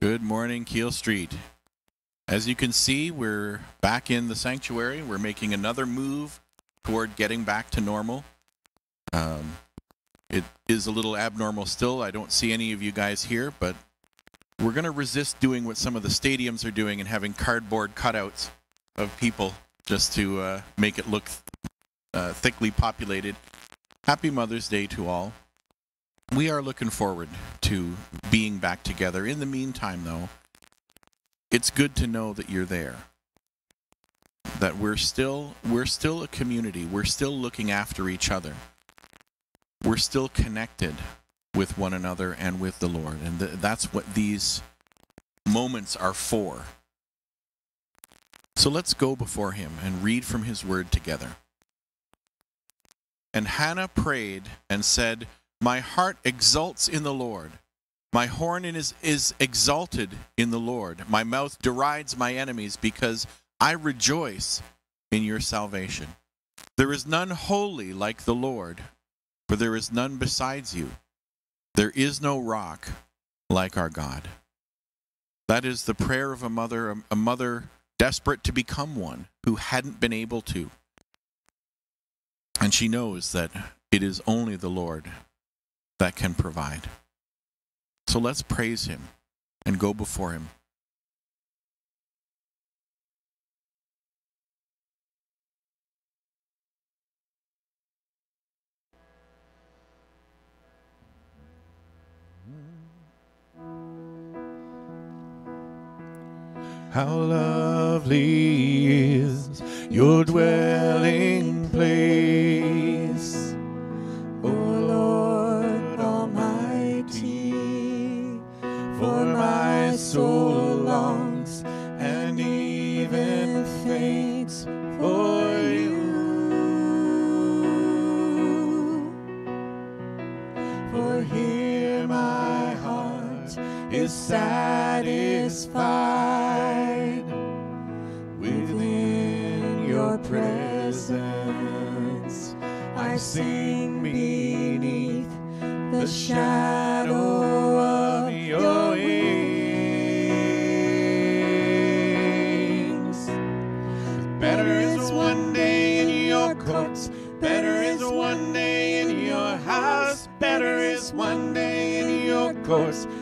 Good morning, Keele Street. As you can see, we're back in the sanctuary. We're making another move toward getting back to normal. Um, it is a little abnormal still. I don't see any of you guys here, but we're going to resist doing what some of the stadiums are doing and having cardboard cutouts of people just to uh, make it look uh, thickly populated. Happy Mother's Day to all. We are looking forward to being back together. In the meantime, though, it's good to know that you're there. That we're still we're still a community. We're still looking after each other. We're still connected with one another and with the Lord. And th- that's what these moments are for. So let's go before him and read from his word together. And Hannah prayed and said, My heart exults in the Lord. My horn is, is exalted in the Lord. My mouth derides my enemies because I rejoice in your salvation. There is none holy like the Lord, for there is none besides you. There is no rock like our God. That is the prayer of a mother, a mother desperate to become one who hadn't been able to. And she knows that it is only the Lord that can provide. So let's praise him and go before him. How lovely is your dwelling place, soul longs and even faints for you. For here my heart is satisfied within your presence. I sing beneath the shadow in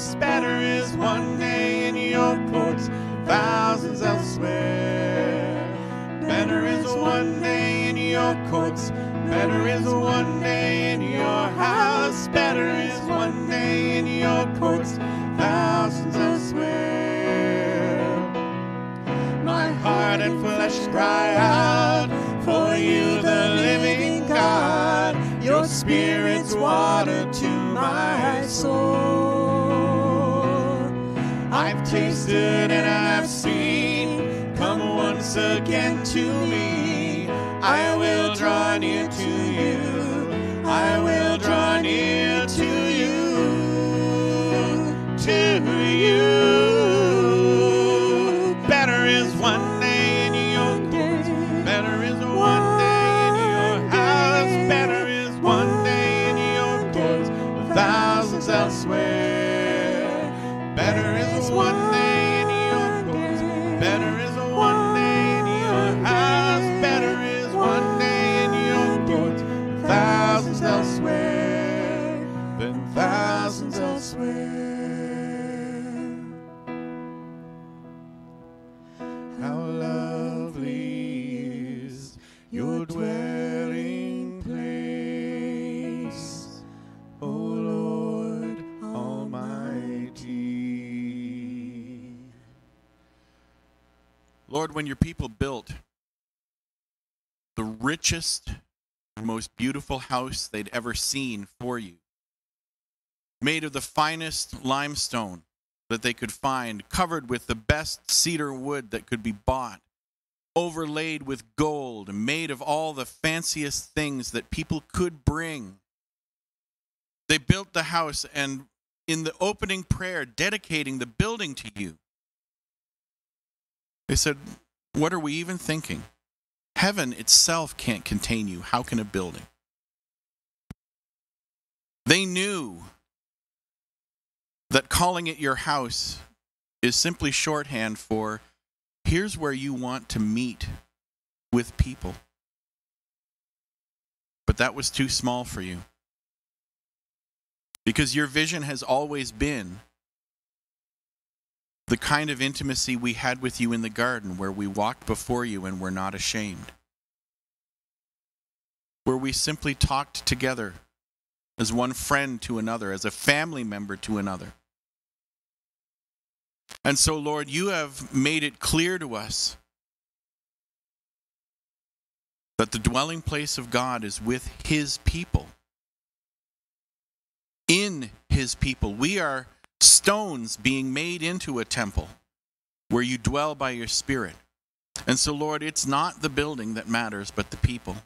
Better is one day in your courts. Thousands elsewhere. Better is one day in your courts. Better is one day in your house. Better is one day in your courts. Thousands elsewhere. My heart and flesh cry out for you, the living God. Your spirit's water to my soul. Tasted and I've seen. Come once again to me. I will draw near to Lord, when your people built the richest, most beautiful house they'd ever seen for you, made of the finest limestone that they could find, covered with the best cedar wood that could be bought, overlaid with gold, made of all the fanciest things that people could bring. They built the house and in the opening prayer, dedicating the building to you, they said, What are we even thinking? Heaven itself can't contain you. How can a building? They knew that calling it your house is simply shorthand for here's where you want to meet with people. But that was too small for you. Because your vision has always been the kind of intimacy we had with you in the garden, where we walked before you and were not ashamed, where we simply talked together as one friend to another, as a family member to another. And so, Lord, you have made it clear to us that the dwelling place of God is with his people. In his people. We are stones being made into a temple where you dwell by your spirit. And so, Lord, it's not the building that matters, but the people.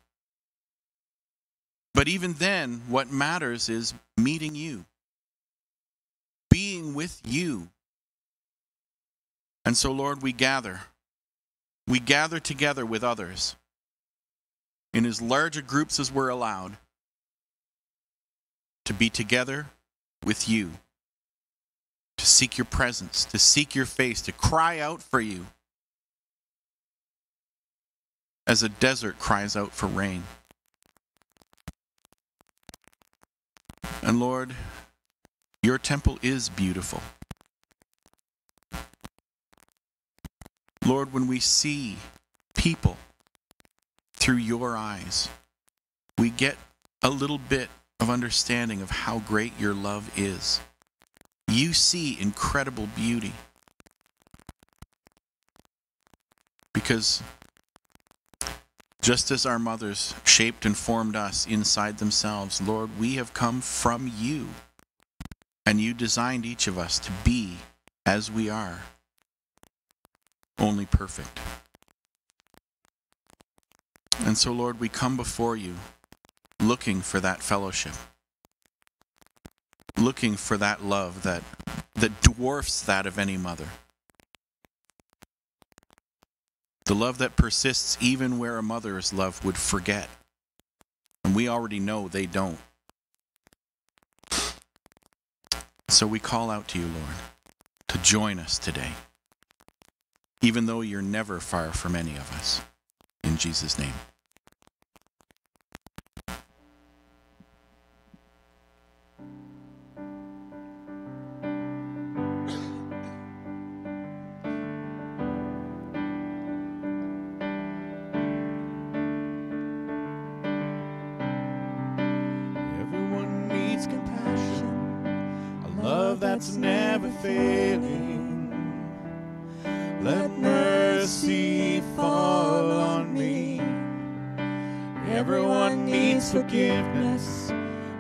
But even then, what matters is meeting you, being with you. And so, Lord, we gather. We gather together with others in as large a groups as we're allowed to be together with you, to seek your presence, to seek your face, to cry out for you as a desert cries out for rain. And Lord, your temple is beautiful. Lord, when we see people through your eyes, we get a little bit of understanding of how great your love is. You see incredible beauty. Because just as our mothers shaped and formed us inside themselves, Lord, we have come from you. And you designed each of us to be as we are, only perfect. And so, Lord, we come before you looking for that fellowship, looking for that love that, that dwarfs that of any mother. The love that persists even where a mother's love would forget. And we already know they don't. So we call out to you, Lord, to join us today, even though you're never far from any of us. In Jesus' name. Failing. Let mercy fall on me. Everyone needs forgiveness,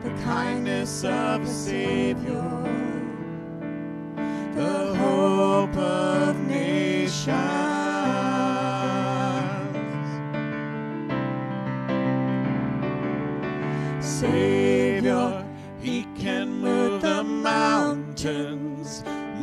the kindness of a Savior, the hope of nations. Savior, He can move the mountains.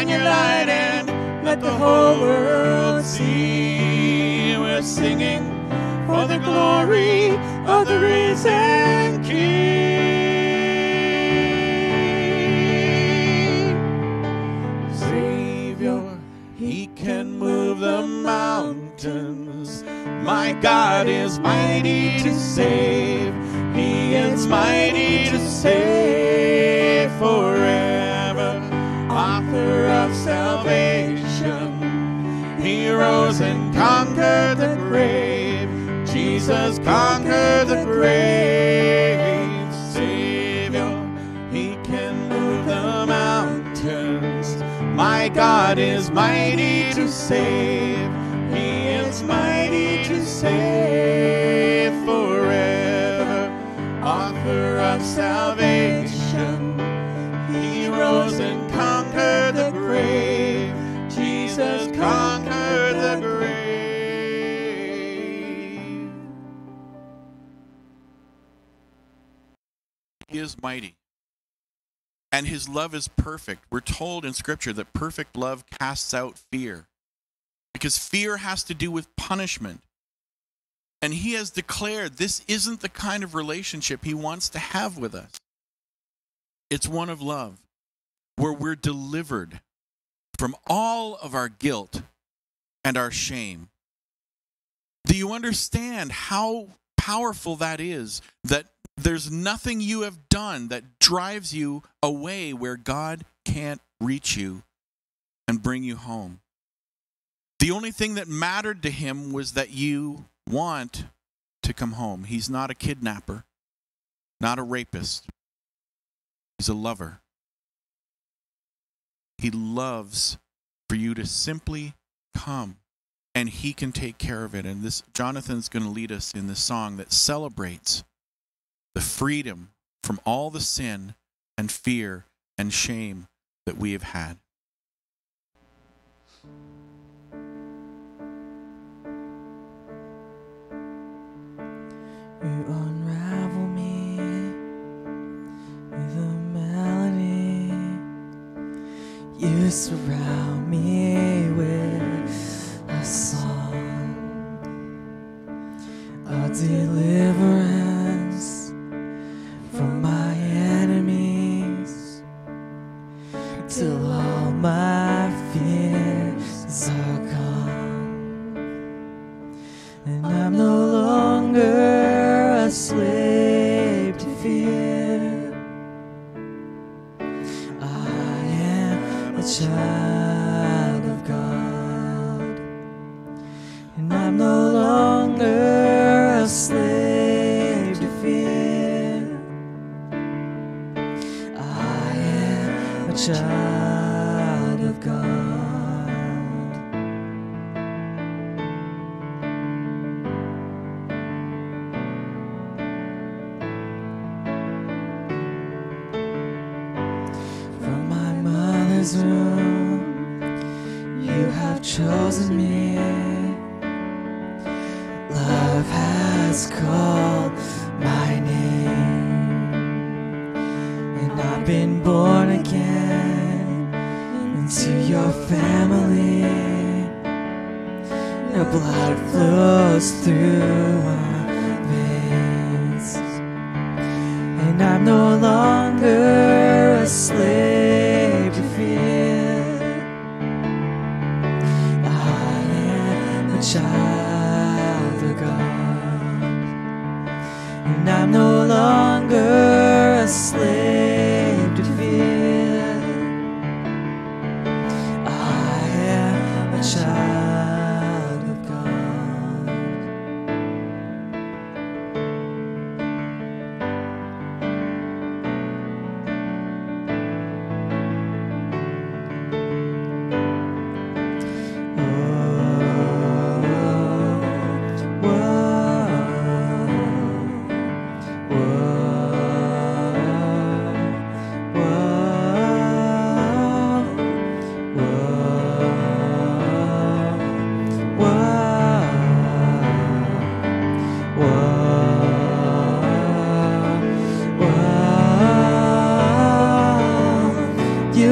Shine your light and let the whole world see. We're singing for the glory save. He is mighty to save forever. Author of salvation. He rose and conquered the grave. Jesus conquered the grave. He is mighty. And his love is perfect. We're told in scripture that perfect love casts out fear. Because fear has to do with punishment. And he has declared this isn't the kind of relationship he wants to have with us. It's one of love, where we're delivered from all of our guilt and our shame. Do you understand how powerful that is? That there's nothing you have done that drives you away where God can't reach you and bring you home. The only thing that mattered to him was that you want to come home. He's not a kidnapper, not a rapist. He's a lover. He loves for you to simply come and he can take care of it. And this Jonathan's going to lead us in this song that celebrates the freedom from all the sin and fear and shame that we have had. Surround me with a song. Of deliverance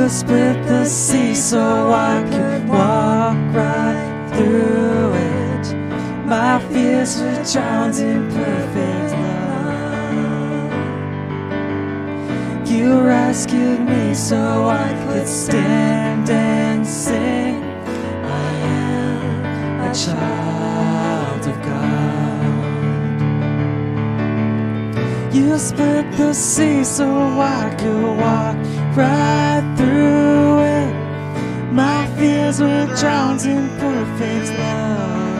Split the sea so I could walk right through it. My fears were drowned in perfect love. You rescued me so I could stand and sing. I am a child of God. You split the sea so I could walk right through it. My fears were drowned in perfect love.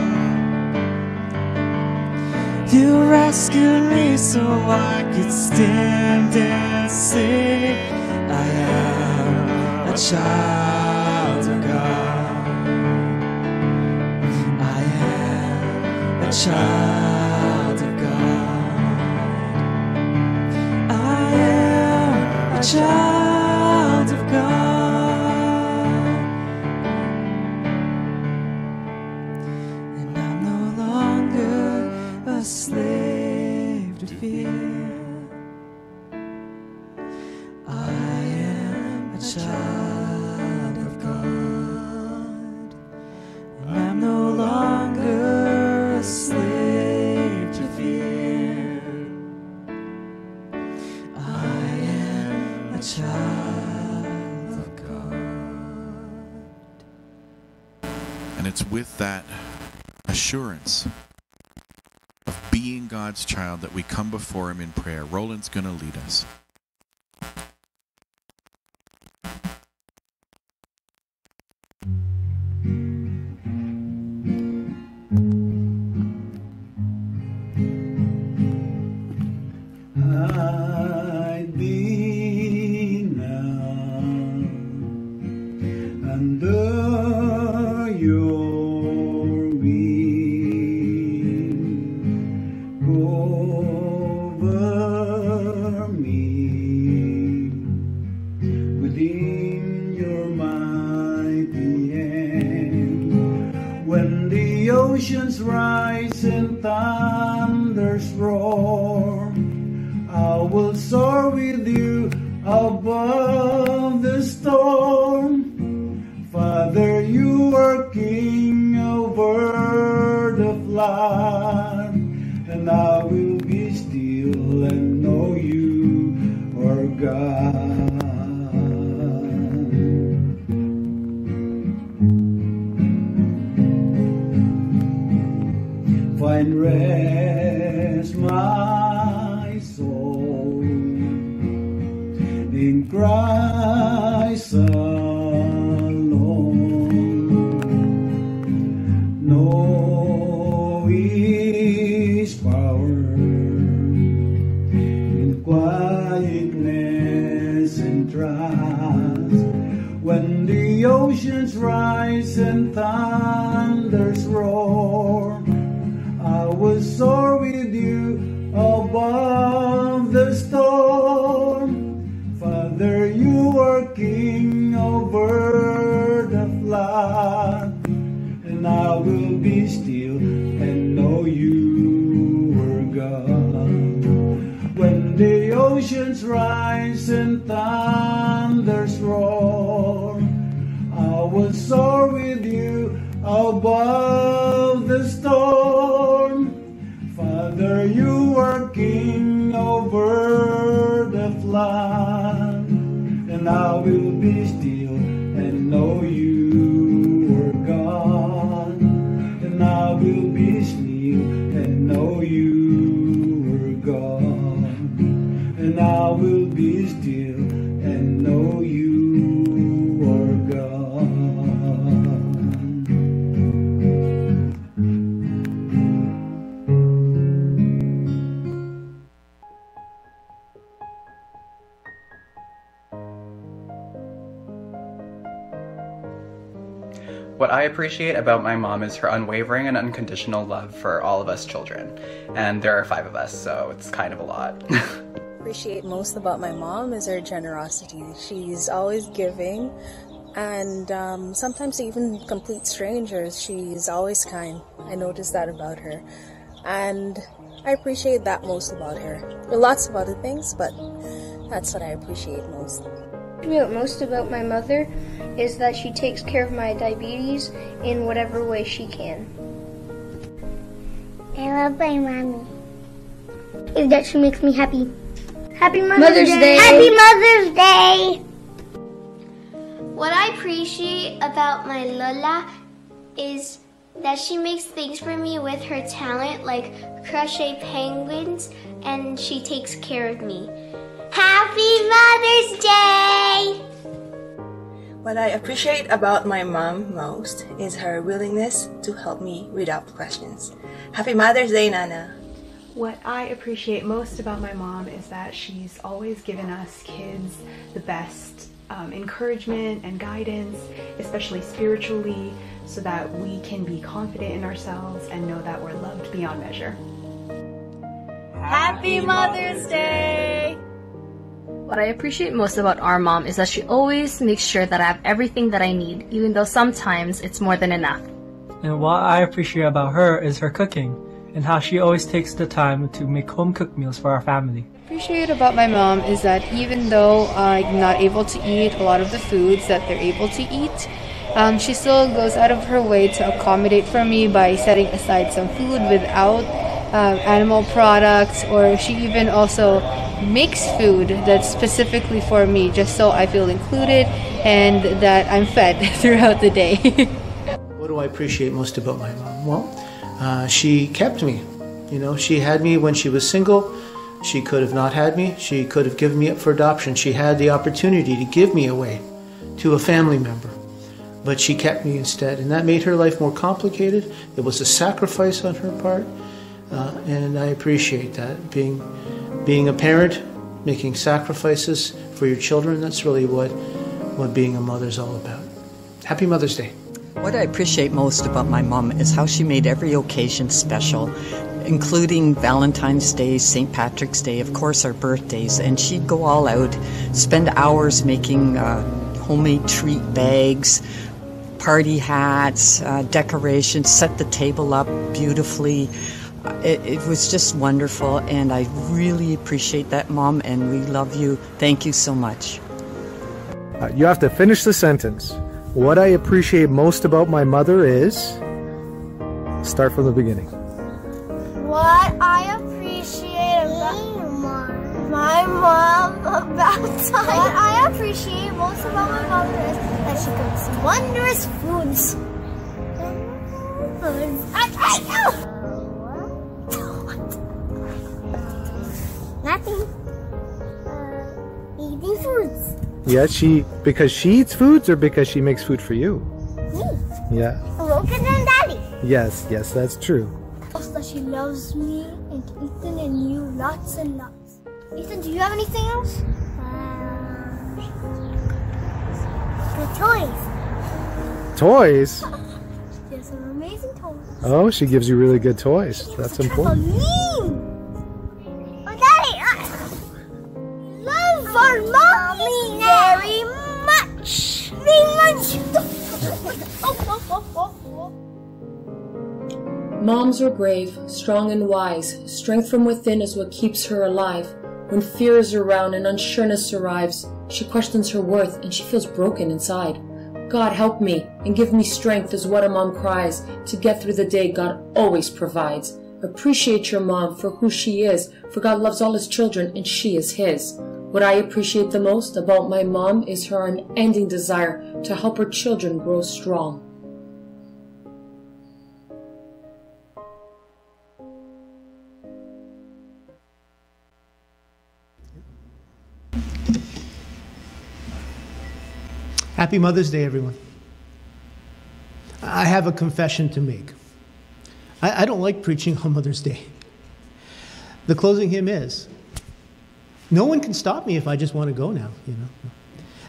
You rescued me so I could stand and sing. I am a child of God. I am a child of God. I am a child I am a child of God. And I'm no longer a slave to fear. I am a child of God. And it's with that assurance God's child that we come before Him in prayer. Roland's going to lead us. Under your will be still and know you are gone. and I will appreciate about my mom is her unwavering and unconditional love for all of us children. And there are five of us, so it's kind of a lot. appreciate most about my mom is her generosity. She's always giving, and um, sometimes even complete strangers, she's always kind. I noticed that about her, and I appreciate that most about her. There are lots of other things, but that's what I appreciate most. What most about my mother is that she takes care of my diabetes in whatever way she can. I love my mommy. Is that she makes me happy. Happy Mother's, Mother's Day. Happy Mother's Day. What I appreciate about my Lola is that she makes things for me with her talent, like crochet penguins, and she takes care of me. Happy Mother's Day! What I appreciate about my mom most is her willingness to help me read without questions. Happy Mother's Day, Nana. What I appreciate most about my mom is that she's always given us kids the best um, encouragement and guidance, especially spiritually, so that we can be confident in ourselves and know that we're loved beyond measure. Happy Mother's Day! What I appreciate most about our mom is that she always makes sure that I have everything that I need, even though sometimes it's more than enough. And what I appreciate about her is her cooking and how she always takes the time to make home cooked meals for our family. appreciate about my mom is that even though I'm not able to eat a lot of the foods that they're able to eat, um, she still goes out of her way to accommodate for me by setting aside some food without um, animal products, or she even also makes food that's specifically for me just so I feel included and that I'm fed throughout the day. What do I appreciate most about my mom? Well, uh, she kept me. You know, she had me when she was single. She could have not had me. She could have given me up for adoption. She had the opportunity to give me away to a family member, but she kept me instead. And that made her life more complicated. It was a sacrifice on her part, uh, and I appreciate that. Being, being a parent, making sacrifices for your children, that's really what, what being a mother is all about. Happy Mother's Day. What I appreciate most about my mom is how she made every occasion special, including Valentine's Day, St. Patrick's Day, of course, our birthdays. And she'd go all out, spend hours making uh, homemade treat bags, party hats, uh, decorations, set the table up beautifully. It, it was just wonderful, and I really appreciate that, Mom, and we love you. Thank you so much. Uh, you have to finish the sentence. What I appreciate most about my mother is. Start from the beginning. What I appreciate about my mom about time. What I appreciate most about my mother is that she cooks wondrous foods. Uh, eating foods. Yeah, she because she eats foods or because she makes food for you. Me. Yeah. Them, Daddy. Yes, yes, that's true. Also that she loves me and Ethan and you lots and lots. Ethan, do you have anything else? the toys. Toys. Some amazing toys. Oh, she gives you really good toys. That's important. Moms are brave, strong and wise. Strength from within is what keeps her alive. When fear is around and unsureness arrives, she questions her worth and she feels broken inside. God help me and give me strength is what a mom cries. To get through the day, God always provides. Appreciate your mom for who she is, for God loves all his children and she is his. What I appreciate the most about my mom is her unending desire to help her children grow strong. Happy Mother's Day, everyone. I have a confession to make. I, I, don't like preaching on Mother's Day. The closing hymn is No one can stop me if I just want to go now, you know.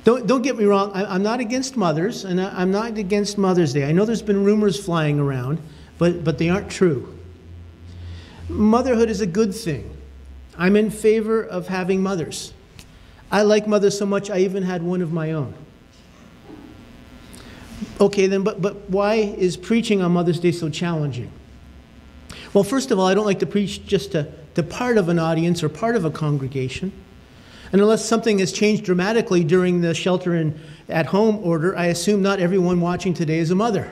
Don't, don't get me wrong, I, am not against mothers, and I, I'm not against Mother's Day. I know there's been rumors flying around, but, but they aren't true. Motherhood is a good thing. I'm in favor of having mothers. I like mothers so much, I even had one of my own. Okay, then, but, but why is preaching on Mother's Day so challenging? Well, first of all, I don't like to preach just to, to part of an audience or part of a congregation. And unless something has changed dramatically during the shelter in, at home order, I assume not everyone watching today is a mother.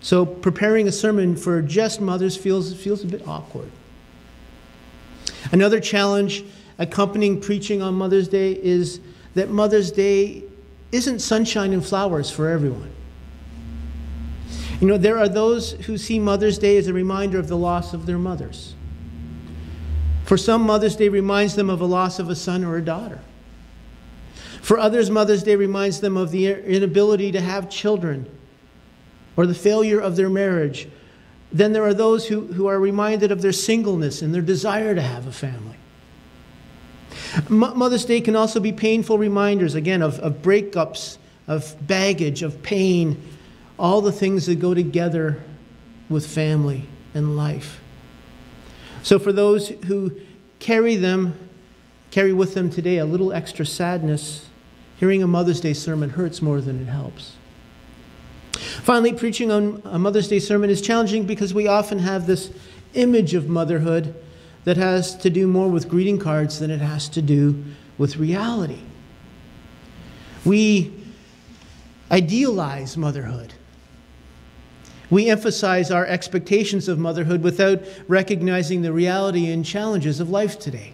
So preparing a sermon for just mothers feels, feels a bit awkward. Another challenge accompanying preaching on Mother's Day is that Mother's Day isn't sunshine and flowers for everyone. You know, there are those who see Mother's Day as a reminder of the loss of their mothers. For some, Mother's Day reminds them of a loss of a son or a daughter. For others, Mother's Day reminds them of the inability to have children or the failure of their marriage. Then there are those who, who are reminded of their singleness and their desire to have a family. Mother's Day can also be painful reminders, again, of, of breakups, of baggage, of pain, all the things that go together with family and life. So, for those who carry them, carry with them today a little extra sadness, hearing a Mother's Day sermon hurts more than it helps. Finally, preaching on a Mother's Day sermon is challenging because we often have this image of motherhood that has to do more with greeting cards than it has to do with reality. We idealize motherhood. We emphasize our expectations of motherhood without recognizing the reality and challenges of life today.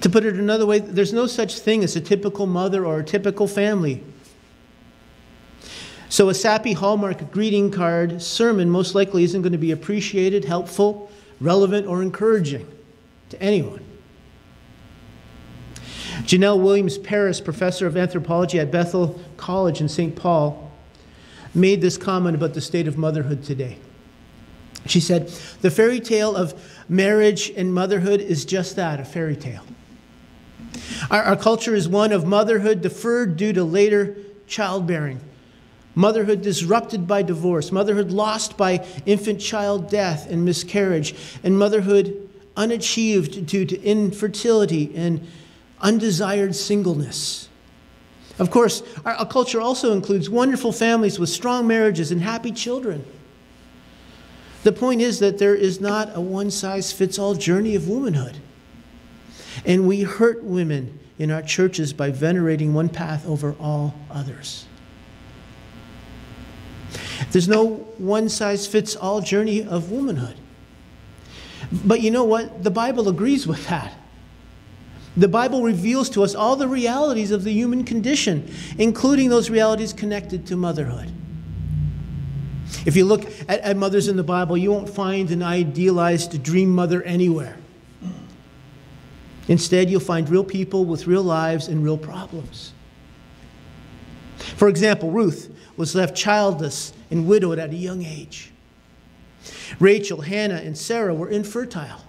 To put it another way, there's no such thing as a typical mother or a typical family. So, a sappy Hallmark greeting card sermon most likely isn't going to be appreciated, helpful, relevant, or encouraging to anyone. Jenell Williams Paris, professor of anthropology at Bethel College in St. Paul, made this comment about the state of motherhood today. She said, The fairy tale of marriage and motherhood is just that a fairy tale. Our, our culture is one of motherhood deferred due to later childbearing motherhood disrupted by divorce, motherhood lost by infant child death and miscarriage, and motherhood unachieved due to infertility and undesired singleness. Of course, our, culture also includes wonderful families with strong marriages and happy children. The point is that there is not a one size fits all journey of womanhood. And we hurt women in our churches by venerating one path over all others. There's no one size fits all journey of womanhood. But you know what? The Bible agrees with that. The Bible reveals to us all the realities of the human condition, including those realities connected to motherhood. If you look at, at, mothers in the Bible, you won't find an idealized dream mother anywhere. Instead, you'll find real people with real lives and real problems. For example, Ruth was left childless and widowed at a young age. Rachel, Hannah, and Sarah were infertile.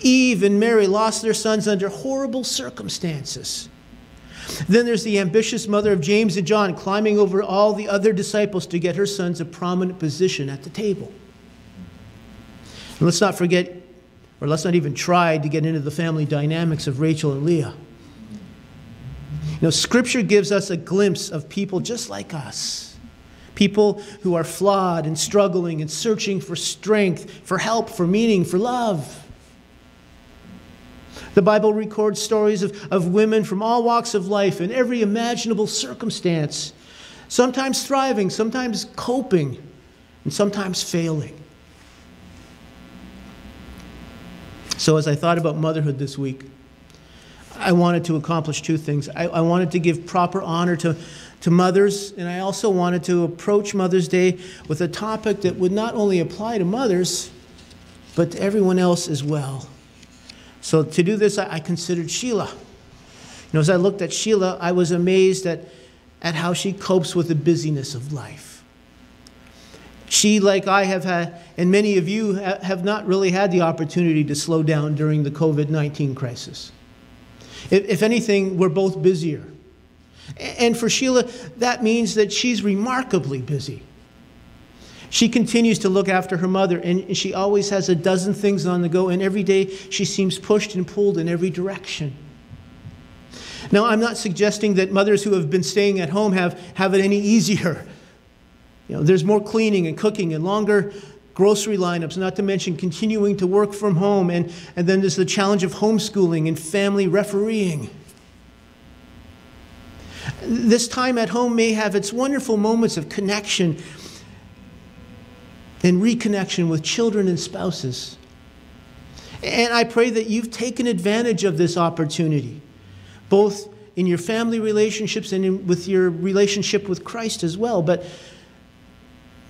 Eve and Mary lost their sons under horrible circumstances. Then there's the ambitious mother of James and John climbing over all the other disciples to get her sons a prominent position at the table. And let's not forget, or let's not even try to get into the family dynamics of Rachel and Leah. You know, Scripture gives us a glimpse of people just like us. People who are flawed and struggling and searching for strength, for help, for meaning, for love. The Bible records stories of, of women from all walks of life in every imaginable circumstance, sometimes thriving, sometimes coping, and sometimes failing. So, as I thought about motherhood this week, I wanted to accomplish two things. I, I, wanted to give proper honor to, to mothers, and I also wanted to approach Mother's Day with a topic that would not only apply to mothers, but to everyone else as well. So, to do this, I, considered Sheila. You know, as I looked at Sheila, I was amazed at, at how she copes with the busyness of life. She, like I have had, and many of you have not really had the opportunity to slow down during the COVID 19 crisis. If anything, we're both busier. And for Sheila, that means that she's remarkably busy. She continues to look after her mother, and she always has a dozen things on the go, and every day she seems pushed and pulled in every direction. Now, I'm not suggesting that mothers who have been staying at home have, have it any easier. You know, there's more cleaning and cooking and longer grocery lineups, not to mention continuing to work from home. And, and then there's the challenge of homeschooling and family refereeing. This time at home may have its wonderful moments of connection and reconnection with children and spouses. And I pray that you've taken advantage of this opportunity, both in your family relationships and in, with your relationship with Christ as well. But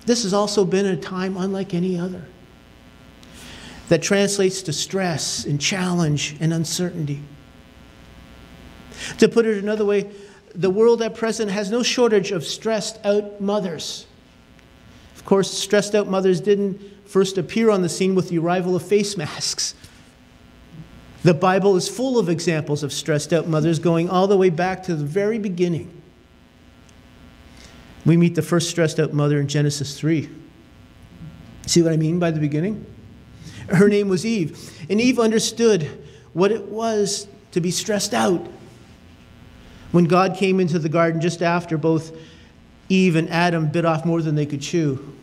this has also been a time unlike any other that translates to stress and challenge and uncertainty. To put it another way, the world at present has no shortage of stressed out mothers. Of course, stressed out mothers didn't first appear on the scene with the arrival of face masks. The Bible is full of examples of stressed out mothers going all the way back to the very beginning. We meet the first stressed out mother in Genesis 3. See what I mean by the beginning? Her name was Eve. And Eve understood what it was to be stressed out. When God came into the garden just after both Eve and Adam bit off more than they could chew.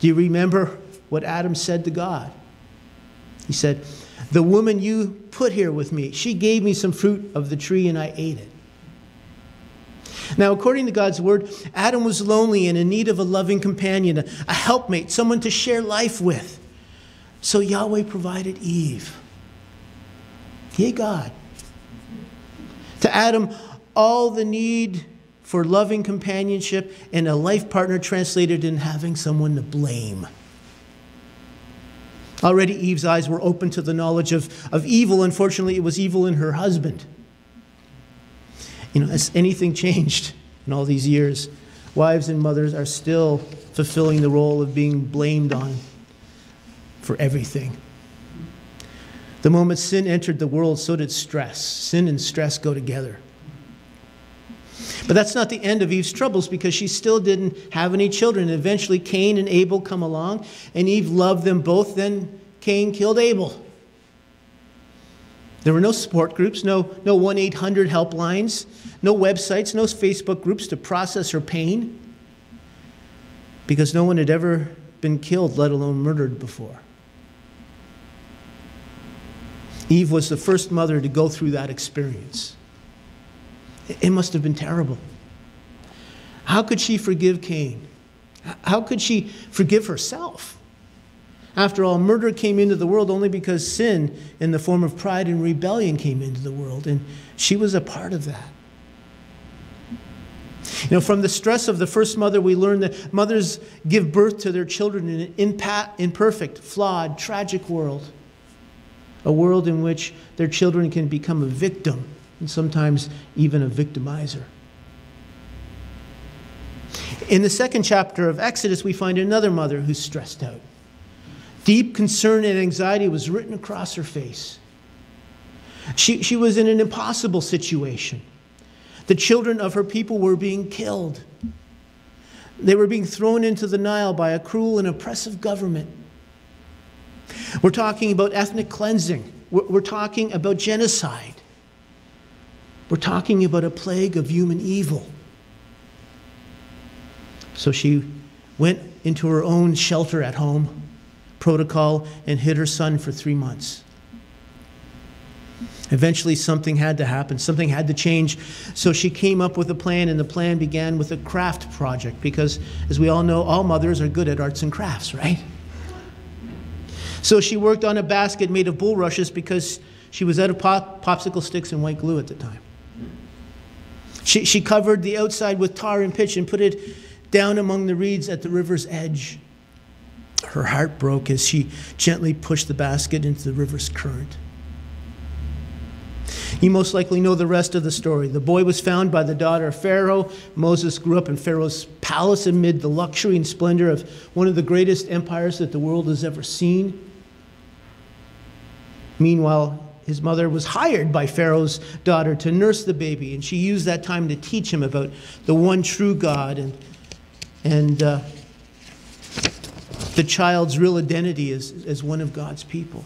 Do you remember what Adam said to God? He said, The woman you put here with me, she gave me some fruit of the tree and I ate it. Now, according to God's word, Adam was lonely and in need of a loving companion, a helpmate, someone to share life with. So Yahweh provided Eve. Yea, God. To Adam, all the need for loving companionship and a life partner translated in having someone to blame. Already, Eve's eyes were open to the knowledge of, of evil. Unfortunately, it was evil in her husband. You know, has anything changed in all these years? Wives and mothers are still fulfilling the role of being blamed on for everything. The moment sin entered the world, so did stress. Sin and stress go together. But that's not the end of Eve's troubles because she still didn't have any children. Eventually, Cain and Abel come along, and Eve loved them both. Then Cain killed Abel. There were no support groups, no, no 1 800 helplines, no websites, no Facebook groups to process her pain because no one had ever been killed, let alone murdered before. Eve was the first mother to go through that experience. It must have been terrible. How could she forgive Cain? How could she forgive herself? After all, murder came into the world only because sin, in the form of pride and rebellion, came into the world, and she was a part of that. You know, from the stress of the first mother, we learn that mothers give birth to their children in an imperfect, flawed, tragic world. A world in which their children can become a victim and sometimes even a victimizer. In the second chapter of Exodus, we find another mother who's stressed out. Deep concern and anxiety was written across her face. She, she was in an impossible situation. The children of her people were being killed. They were being thrown into the Nile by a cruel and oppressive government. We're talking about ethnic cleansing. We're, talking about genocide. We're talking about a plague of human evil. So she went into her own shelter at home protocol and hid her son for three months. Eventually, something had to happen, something had to change. So she came up with a plan, and the plan began with a craft project because, as we all know, all mothers are good at arts and crafts, right? So she worked on a basket made of bulrushes because she was out of pop- popsicle sticks and white glue at the time. She, she covered the outside with tar and pitch and put it down among the reeds at the river's edge. Her heart broke as she gently pushed the basket into the river's current. You most likely know the rest of the story. The boy was found by the daughter of Pharaoh. Moses grew up in Pharaoh's palace amid the luxury and splendor of one of the greatest empires that the world has ever seen. Meanwhile, his mother was hired by Pharaoh's daughter to nurse the baby, and she used that time to teach him about the one true God and, and uh, the child's real identity as, as one of God's people.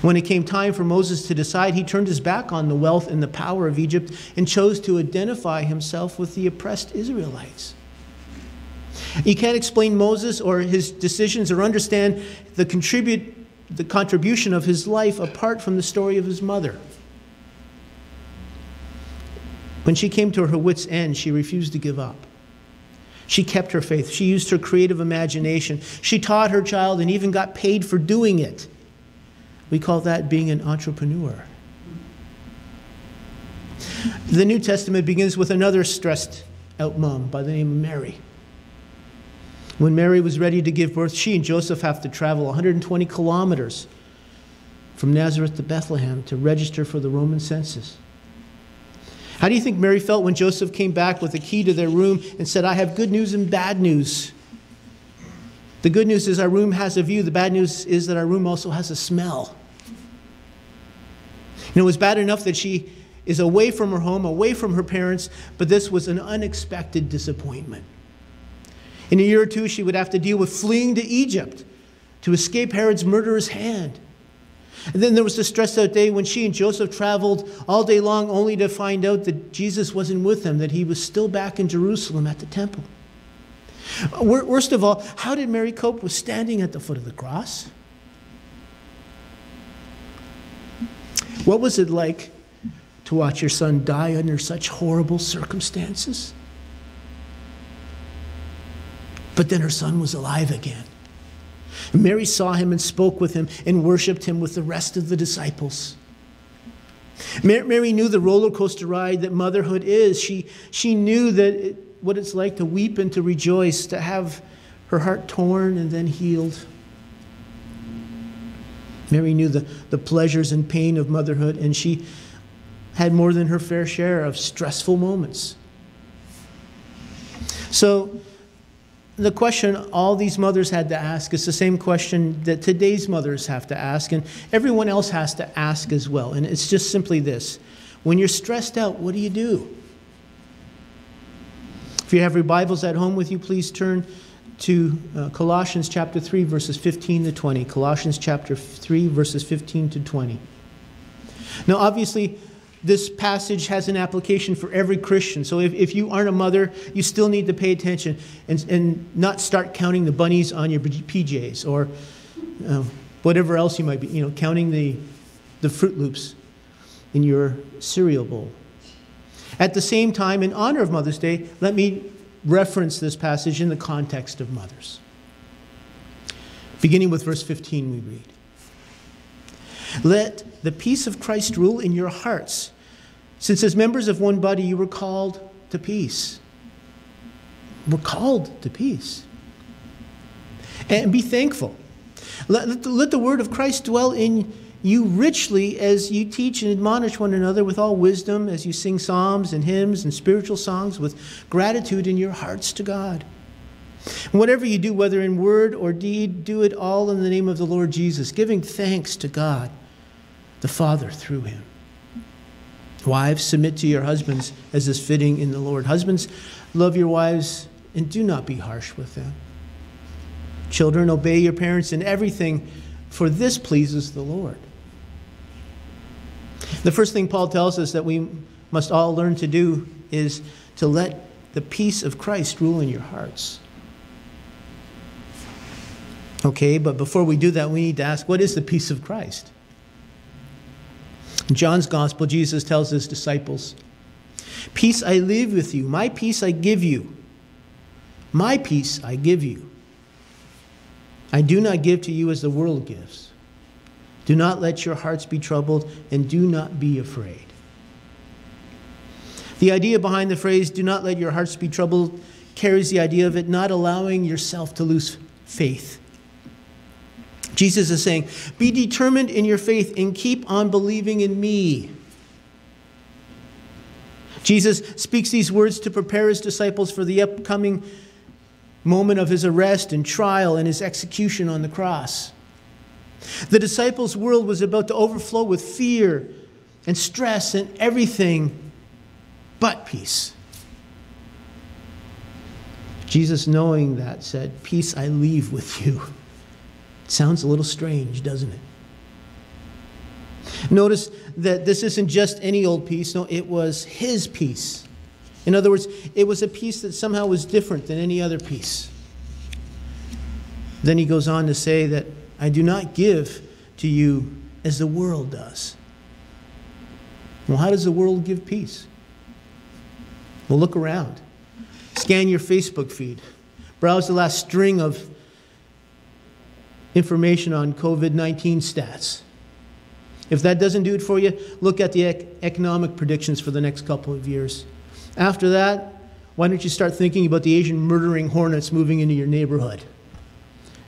When it came time for Moses to decide, he turned his back on the wealth and the power of Egypt and chose to identify himself with the oppressed Israelites. You can't explain Moses or his decisions or understand the, contribute, the contribution of his life apart from the story of his mother. When she came to her wits' end, she refused to give up. She kept her faith. She used her creative imagination. She taught her child and even got paid for doing it. We call that being an entrepreneur. The New Testament begins with another stressed out mom by the name of Mary. When Mary was ready to give birth, she and Joseph have to travel 120 kilometers from Nazareth to Bethlehem to register for the Roman census. How do you think Mary felt when Joseph came back with the key to their room and said, I have good news and bad news? The good news is our room has a view. The bad news is that our room also has a smell. And it was bad enough that she is away from her home, away from her parents, but this was an unexpected disappointment. In a year or two, she would have to deal with fleeing to Egypt to escape Herod's murderous hand. And then there was the stressed out day when she and Joseph traveled all day long only to find out that Jesus wasn't with them, that he was still back in Jerusalem at the temple. Worst of all, how did Mary cope with standing at the foot of the cross? What was it like to watch your son die under such horrible circumstances? But then her son was alive again. Mary saw him and spoke with him and worshiped him with the rest of the disciples. Mary knew the roller coaster ride that motherhood is. She, she knew that it, what it's like to weep and to rejoice, to have her heart torn and then healed. Mary knew the, the pleasures and pain of motherhood, and she had more than her fair share of stressful moments. So, the question all these mothers had to ask is the same question that today's mothers have to ask, and everyone else has to ask as well. And it's just simply this When you're stressed out, what do you do? If you have your Bibles at home with you, please turn to uh, Colossians chapter 3, verses 15 to 20. Colossians chapter 3, verses 15 to 20. Now, obviously, this passage has an application for every Christian. So if, if you aren't a mother, you still need to pay attention and, and not start counting the bunnies on your PJs or uh, whatever else you might be, you know, counting the, the Froot Loops in your cereal bowl. At the same time, in honor of Mother's Day, let me reference this passage in the context of mothers. Beginning with verse 15, we read Let the peace of Christ rule in your hearts, since as members of one body you were called to peace. We're called to peace. And be thankful. Let, let the word of Christ dwell in you richly as you teach and admonish one another with all wisdom, as you sing psalms and hymns and spiritual songs with gratitude in your hearts to God. Whatever you do, whether in word or deed, do it all in the name of the Lord Jesus, giving thanks to God, the Father, through him. Wives, submit to your husbands as is fitting in the Lord. Husbands, love your wives and do not be harsh with them. Children, obey your parents in everything, for this pleases the Lord. The first thing Paul tells us that we must all learn to do is to let the peace of Christ rule in your hearts. Okay, but before we do that, we need to ask what is the peace of Christ? In John's Gospel, Jesus tells his disciples, Peace I leave with you, my peace I give you. My peace I give you. I do not give to you as the world gives. Do not let your hearts be troubled, and do not be afraid. The idea behind the phrase, do not let your hearts be troubled, carries the idea of it not allowing yourself to lose faith. Jesus is saying, Be determined in your faith and keep on believing in me. Jesus speaks these words to prepare his disciples for the upcoming moment of his arrest and trial and his execution on the cross. The disciples' world was about to overflow with fear and stress and everything but peace. Jesus, knowing that, said, Peace I leave with you. Sounds a little strange, doesn't it? Notice that this isn't just any old peace, no, it was his peace. In other words, it was a peace that somehow was different than any other peace. Then he goes on to say that I do not give to you as the world does. Well, how does the world give peace? Well, look around. Scan your Facebook feed. Browse the last string of information on COVID 19 stats. If that doesn't do it for you, look at the ec- economic predictions for the next couple of years. After that, why don't you start thinking about the Asian murdering hornets moving into your neighborhood?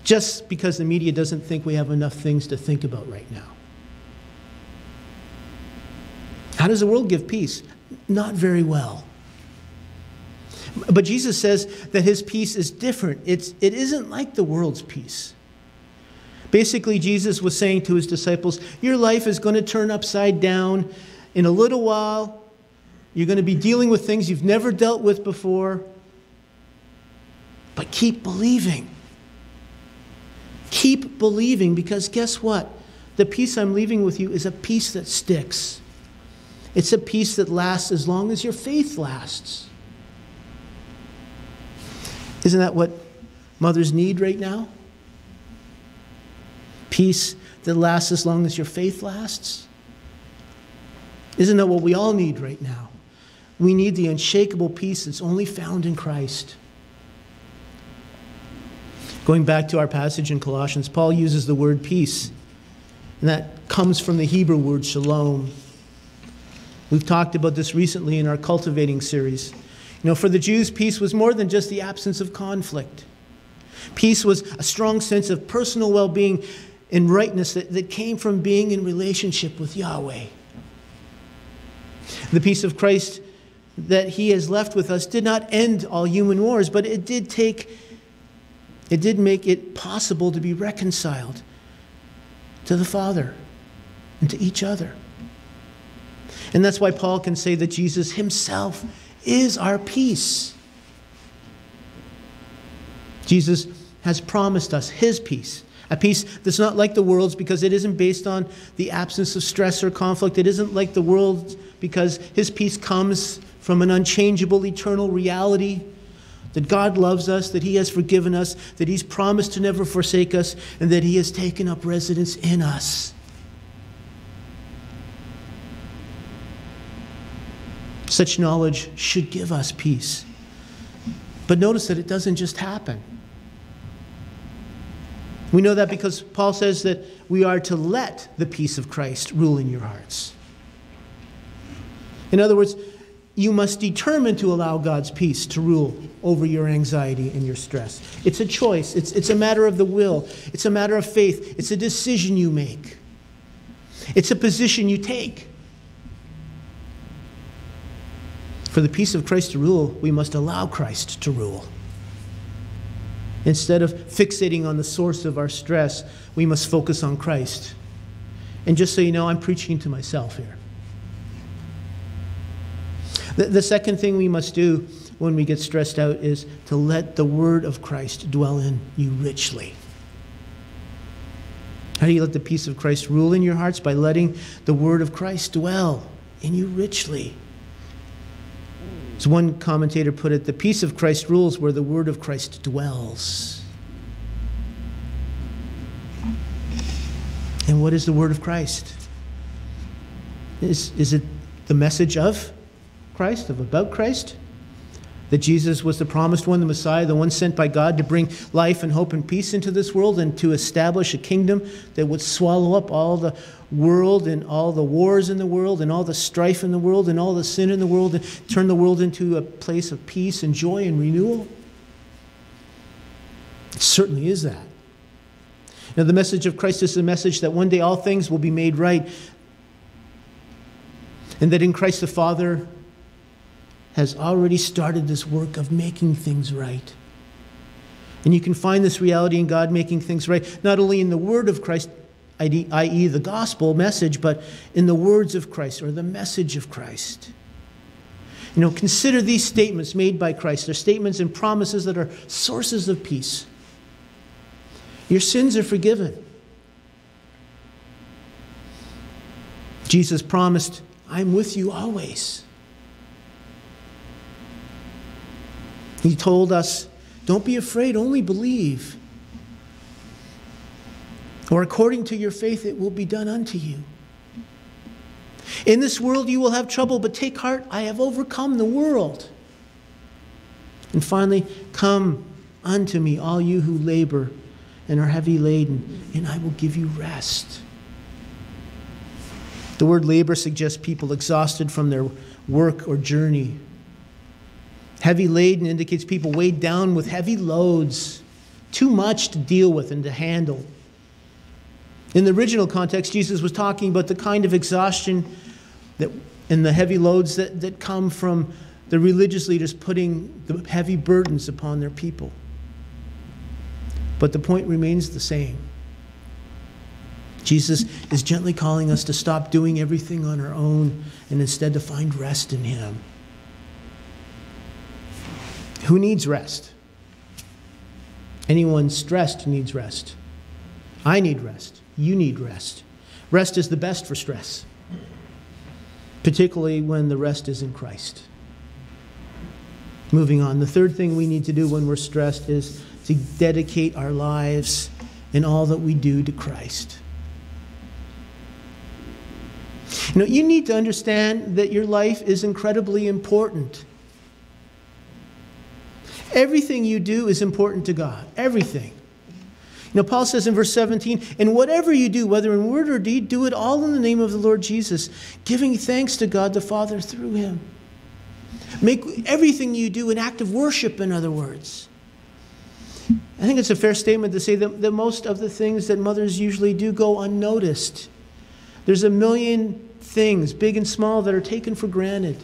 Just because the media doesn't think we have enough things to think about right now. How does the world give peace? Not very well. But Jesus says that his peace is different. It's, it isn't like the world's peace. Basically, Jesus was saying to his disciples, Your life is going to turn upside down in a little while. You're going to be dealing with things you've never dealt with before. But keep believing. Keep believing because guess what? The peace I'm leaving with you is a peace that sticks. It's a peace that lasts as long as your faith lasts. Isn't that what mothers need right now? Peace that lasts as long as your faith lasts? Isn't that what we all need right now? We need the unshakable peace that's only found in Christ. Going back to our passage in Colossians, Paul uses the word peace, and that comes from the Hebrew word shalom. We've talked about this recently in our cultivating series. You know, for the Jews, peace was more than just the absence of conflict. Peace was a strong sense of personal well being and rightness that, that came from being in relationship with Yahweh. The peace of Christ that he has left with us did not end all human wars, but it did take, it did make it possible to be reconciled to the Father and to each other. And that's why Paul can say that Jesus himself is our peace. Jesus has promised us his peace. A peace that's not like the world's because it isn't based on the absence of stress or conflict. It isn't like the world's because his peace comes from an unchangeable, eternal reality that God loves us, that he has forgiven us, that he's promised to never forsake us, and that he has taken up residence in us. Such knowledge should give us peace. But notice that it doesn't just happen. We know that because Paul says that we are to let the peace of Christ rule in your hearts. In other words, you must determine to allow God's peace to rule over your anxiety and your stress. It's a choice, it's, it's a matter of the will, it's a matter of faith, it's a decision you make, it's a position you take. For the peace of Christ to rule, we must allow Christ to rule. Instead of fixating on the source of our stress, we must focus on Christ. And just so you know, I'm preaching to myself here. The, the second thing we must do when we get stressed out is to let the word of Christ dwell in you richly. How do you let the peace of Christ rule in your hearts? By letting the word of Christ dwell in you richly. As one commentator put it, the peace of Christ rules where the word of Christ dwells. And what is the word of Christ? Is, is it the message of Christ, of about Christ? That Jesus was the promised one, the Messiah, the one sent by God to bring life and hope and peace into this world and to establish a kingdom that would swallow up all the world and all the wars in the world and all the strife in the world and all the sin in the world and turn the world into a place of peace and joy and renewal? It certainly is that. Now, the message of Christ is the message that one day all things will be made right, and that in Christ the Father has already started this work of making things right. And you can find this reality in God making things right, not only in the Word of Christ, i.e., the gospel message, but in the words of Christ or the message of Christ. You know, consider these statements made by Christ. They're statements and promises that are sources of peace. Your sins are forgiven. Jesus promised, I'm with you always. He told us, Don't be afraid, only believe. Or according to your faith, it will be done unto you. In this world you will have trouble, but take heart, I have overcome the world. And finally, come unto me, all you who labor and are heavy laden, and I will give you rest. The word labor suggests people exhausted from their work or journey. Heavy laden indicates people weighed down with heavy loads, too much to deal with and to handle. In the original context, Jesus was talking about the kind of exhaustion that, and the heavy loads that, that come from the religious leaders putting the heavy burdens upon their people. But the point remains the same. Jesus is gently calling us to stop doing everything on our own and instead to find rest in Him. Who needs rest? Anyone stressed needs rest. I need rest. You need rest. Rest is the best for stress, particularly when the rest is in Christ. Moving on, the third thing we need to do when we're stressed is to dedicate our lives and all that we do to Christ. You know, you need to understand that your life is incredibly important. Everything you do is important to God. Everything. You know, Paul says in verse 17, and whatever you do, whether in word or deed, do it all in the name of the Lord Jesus, giving thanks to God the Father through him. Make everything you do an act of worship, in other words. I think it's a fair statement to say that, that most of the things that mothers usually do go unnoticed. There's a million things, big and small, that are taken for granted.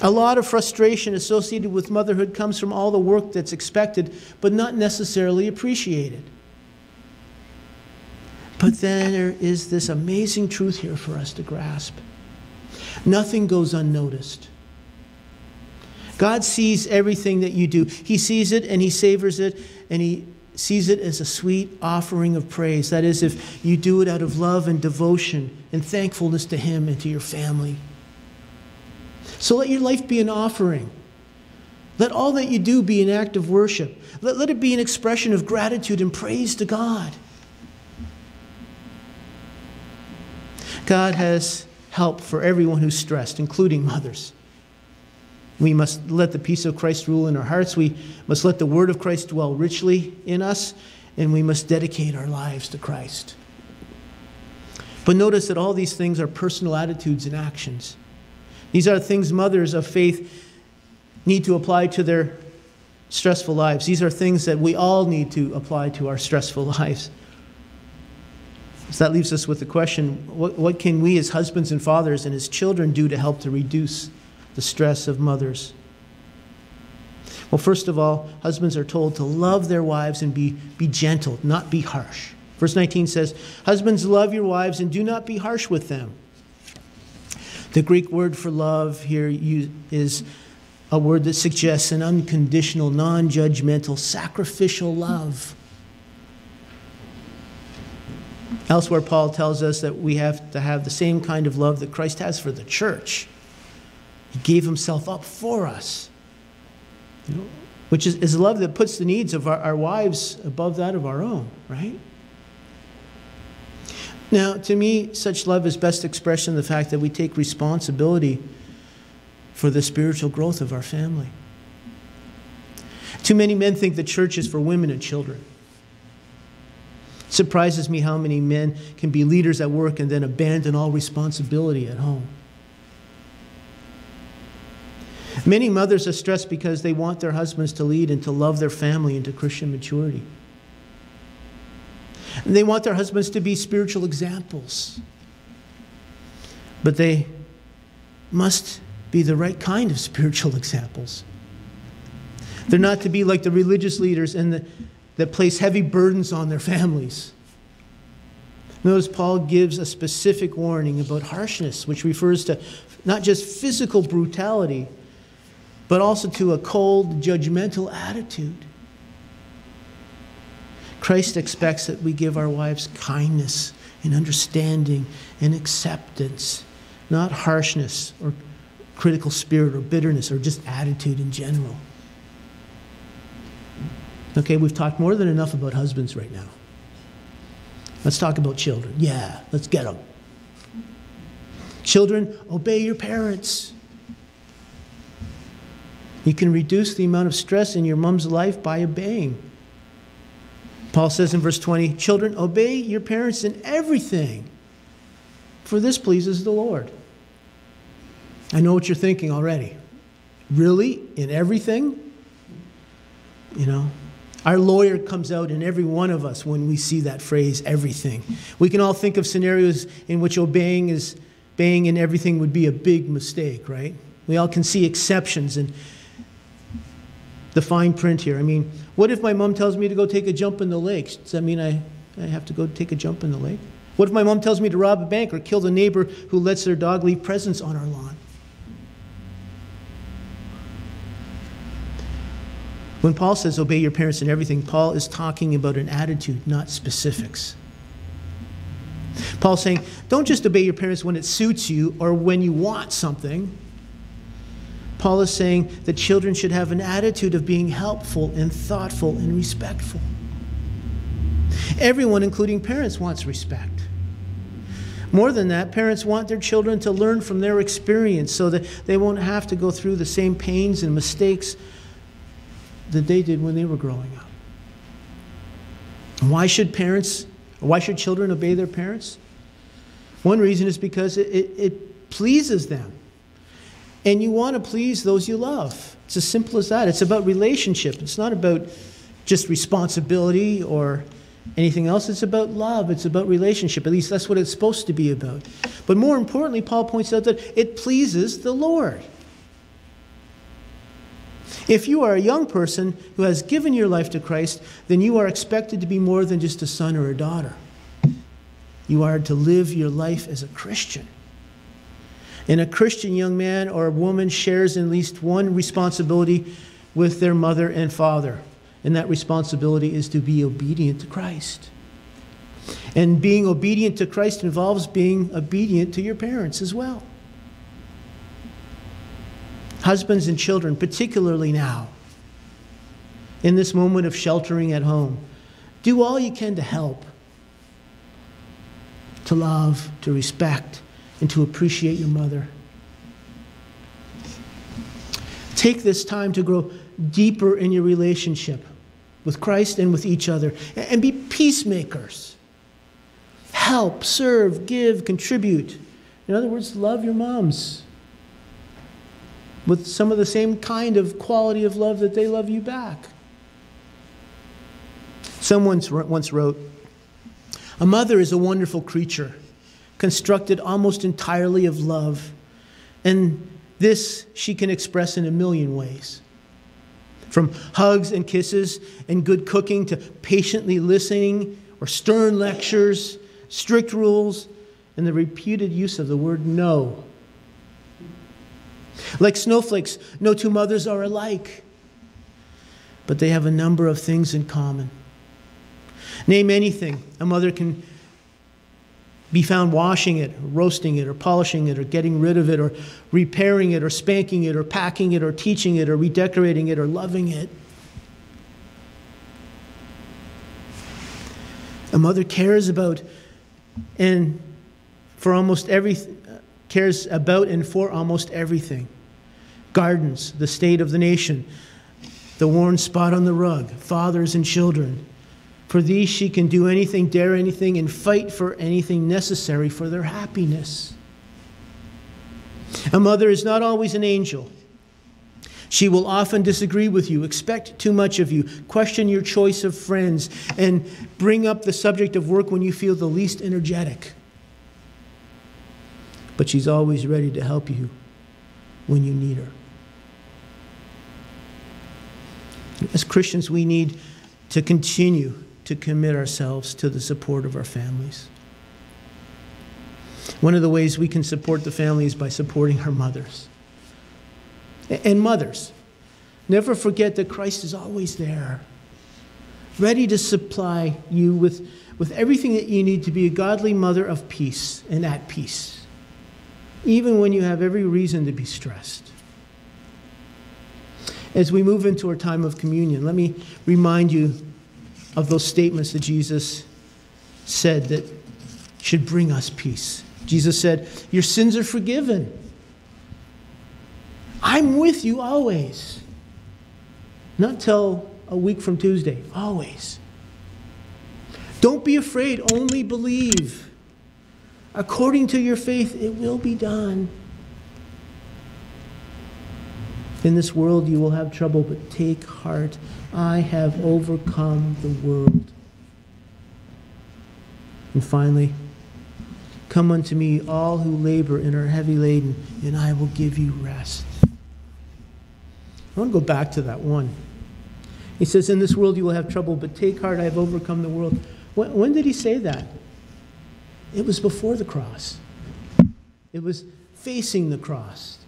A lot of frustration associated with motherhood comes from all the work that's expected, but not necessarily appreciated. But then there is this amazing truth here for us to grasp nothing goes unnoticed. God sees everything that you do, He sees it and He savors it, and He sees it as a sweet offering of praise. That is, if you do it out of love and devotion and thankfulness to Him and to your family. So let your life be an offering. Let all that you do be an act of worship. Let, let it be an expression of gratitude and praise to God. God has help for everyone who's stressed, including mothers. We must let the peace of Christ rule in our hearts. We must let the word of Christ dwell richly in us, and we must dedicate our lives to Christ. But notice that all these things are personal attitudes and actions. These are things mothers of faith need to apply to their stressful lives. These are things that we all need to apply to our stressful lives. So that leaves us with the question what, what can we as husbands and fathers and as children do to help to reduce the stress of mothers? Well, first of all, husbands are told to love their wives and be, be gentle, not be harsh. Verse 19 says, Husbands, love your wives and do not be harsh with them. The Greek word for love here is a word that suggests an unconditional, non judgmental, sacrificial love. Elsewhere, Paul tells us that we have to have the same kind of love that Christ has for the church. He gave himself up for us, you know, which is, is a love that puts the needs of our, our wives above that of our own, right? Now, to me, such love is best expressed in the fact that we take responsibility for the spiritual growth of our family. Too many men think the church is for women and children. It surprises me how many men can be leaders at work and then abandon all responsibility at home. Many mothers are stressed because they want their husbands to lead and to love their family into Christian maturity. And they want their husbands to be spiritual examples. But they must be the right kind of spiritual examples. They're not to be like the religious leaders and the, that place heavy burdens on their families. Notice Paul gives a specific warning about harshness, which refers to not just physical brutality, but also to a cold, judgmental attitude. Christ expects that we give our wives kindness and understanding and acceptance, not harshness or critical spirit or bitterness or just attitude in general. Okay, we've talked more than enough about husbands right now. Let's talk about children. Yeah, let's get them. Children, obey your parents. You can reduce the amount of stress in your mom's life by obeying. Paul says in verse 20, Children, obey your parents in everything, for this pleases the Lord. I know what you're thinking already. Really? In everything? You know, our lawyer comes out in every one of us when we see that phrase, everything. We can all think of scenarios in which obeying is obeying in everything would be a big mistake, right? We all can see exceptions and the fine print here. I mean, what if my mom tells me to go take a jump in the lake? Does that mean I, I have to go take a jump in the lake? What if my mom tells me to rob a bank or kill the neighbor who lets their dog leave presents on our lawn? When Paul says obey your parents in everything, Paul is talking about an attitude, not specifics. Paul's saying, don't just obey your parents when it suits you or when you want something. Paul is saying that children should have an attitude of being helpful and thoughtful and respectful. Everyone, including parents, wants respect. More than that, parents want their children to learn from their experience so that they won't have to go through the same pains and mistakes that they did when they were growing up. Why should parents, why should children obey their parents? One reason is because it, it, it pleases them. And you want to please those you love. It's as simple as that. It's about relationship. It's not about just responsibility or anything else. It's about love. It's about relationship. At least that's what it's supposed to be about. But more importantly, Paul points out that it pleases the Lord. If you are a young person who has given your life to Christ, then you are expected to be more than just a son or a daughter. You are to live your life as a Christian. And a Christian young man or a woman shares at least one responsibility with their mother and father. And that responsibility is to be obedient to Christ. And being obedient to Christ involves being obedient to your parents as well. Husbands and children, particularly now, in this moment of sheltering at home, do all you can to help, to love, to respect, and to appreciate your mother. Take this time to grow deeper in your relationship with Christ and with each other, and be peacemakers. Help, serve, give, contribute. In other words, love your moms with some of the same kind of quality of love that they love you back. Someone once wrote, A mother is a wonderful creature, constructed almost entirely of love, and this she can express in a million ways. From hugs and kisses and good cooking to patiently listening or stern lectures, strict rules, and the reputed use of the word no like snowflakes, no two mothers are alike, but they have a number of things in common. Name anything, a mother can be found washing it, roasting it, or polishing it, or getting rid of it, or repairing it, or spanking it, or packing it, or teaching it, or redecorating it, or loving it. A mother cares about and for almost every cares about and for almost everything. Gardens, the state of the nation, the worn spot on the rug, fathers and children. For these she can do anything, dare anything, and fight for anything necessary for their happiness. A mother is not always an angel. She will often disagree with you, expect too much of you, question your choice of friends, and bring up the subject of work when you feel the least energetic. But she's always ready to help you when you need her. As Christians, we need to continue to commit ourselves to the support of our families. One of the ways we can support the family is by supporting our mothers. And mothers, never forget that Christ is always there, ready to supply you with, with everything that you need to be a godly mother of peace and at peace, even when you have every reason to be stressed. As we move into our time of communion, let me remind you of those statements that Jesus said that should bring us peace. Jesus said, Your sins are forgiven. I'm with you always. Not till a week from Tuesday, always. Don't be afraid, only believe. According to your faith, it will be done. In this world you will have trouble, but take heart. I have overcome the world. And finally, come unto me, all who labor and are heavy laden, and I will give you rest. I want to go back to that one. He says, In this world you will have trouble, but take heart, I have overcome the world. When, when did he say that? It was before the cross, it was facing the cross.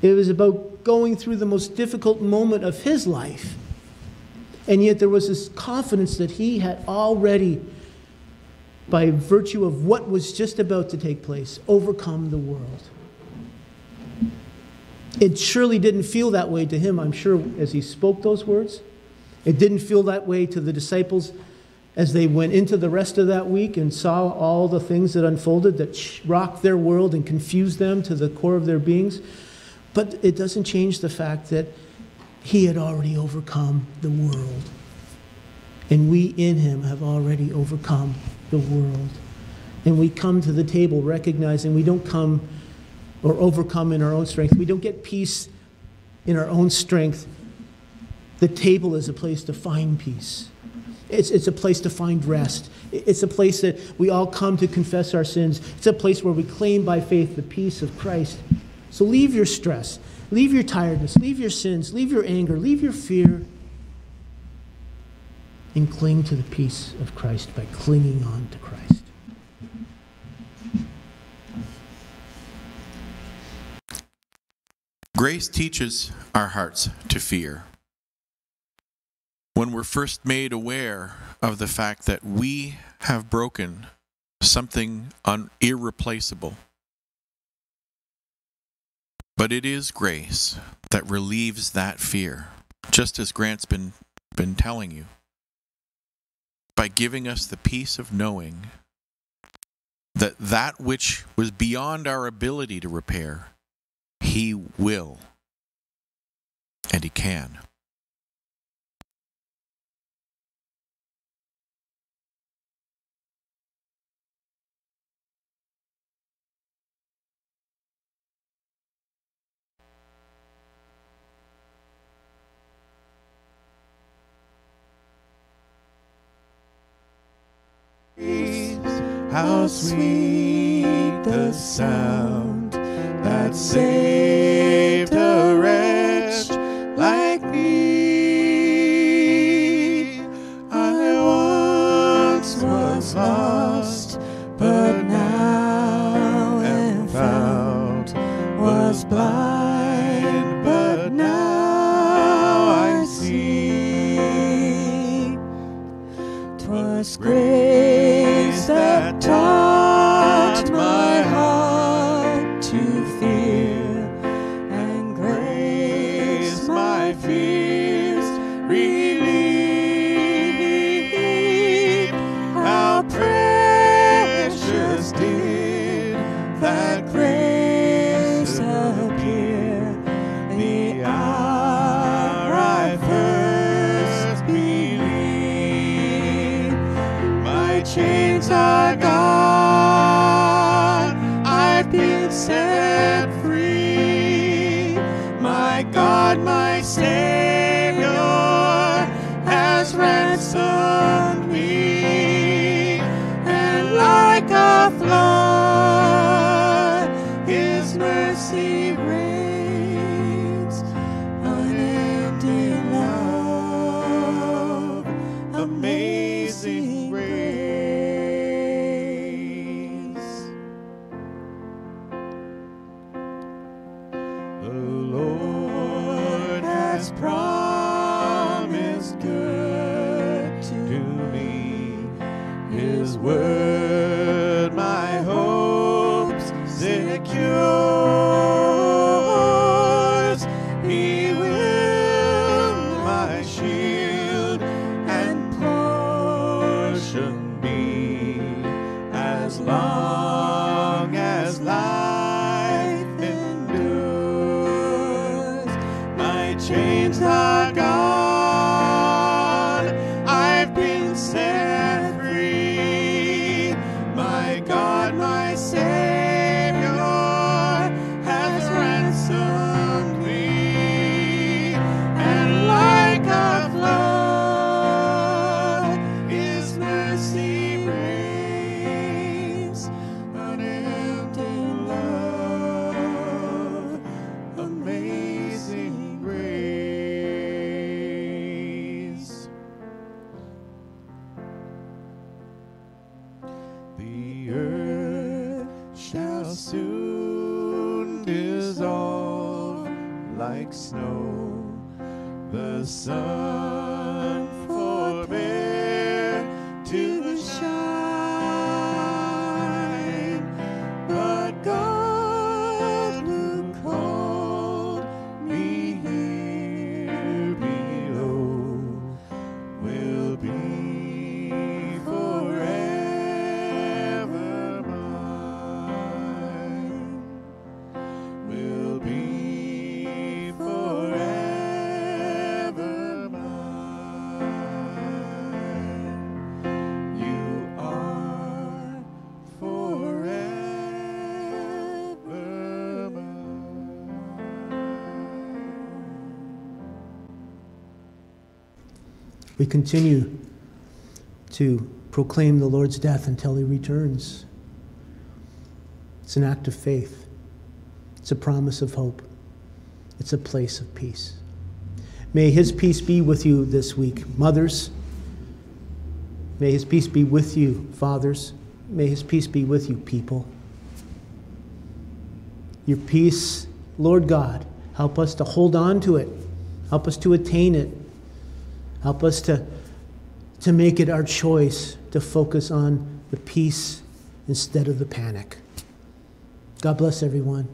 It was about going through the most difficult moment of his life. And yet there was this confidence that he had already, by virtue of what was just about to take place, overcome the world. It surely didn't feel that way to him, I'm sure, as he spoke those words. It didn't feel that way to the disciples as they went into the rest of that week and saw all the things that unfolded that rocked their world and confused them to the core of their beings. But it doesn't change the fact that he had already overcome the world. And we in him have already overcome the world. And we come to the table recognizing we don't come or overcome in our own strength. We don't get peace in our own strength. The table is a place to find peace. It's, it's a place to find rest. It's a place that we all come to confess our sins. It's a place where we claim by faith the peace of Christ. So leave your stress, leave your tiredness, leave your sins, leave your anger, leave your fear, and cling to the peace of Christ by clinging on to Christ. Grace teaches our hearts to fear. When we're first made aware of the fact that we have broken something irreplaceable. But it is grace that relieves that fear, just as Grant's been, been telling you, by giving us the peace of knowing that that which was beyond our ability to repair, He will and He can. How sweet the sound that saved a wretch like me. I once was lost, but now am found. Was blind, We continue to proclaim the Lord's death until he returns. It's an act of faith, it's a promise of hope, it's a place of peace. May his peace be with you this week, mothers. May his peace be with you, fathers. May his peace be with you, people. Your peace, Lord God, help us to hold on to it, help us to attain it, help us to, to make it our choice to focus on the peace instead of the panic. God bless everyone.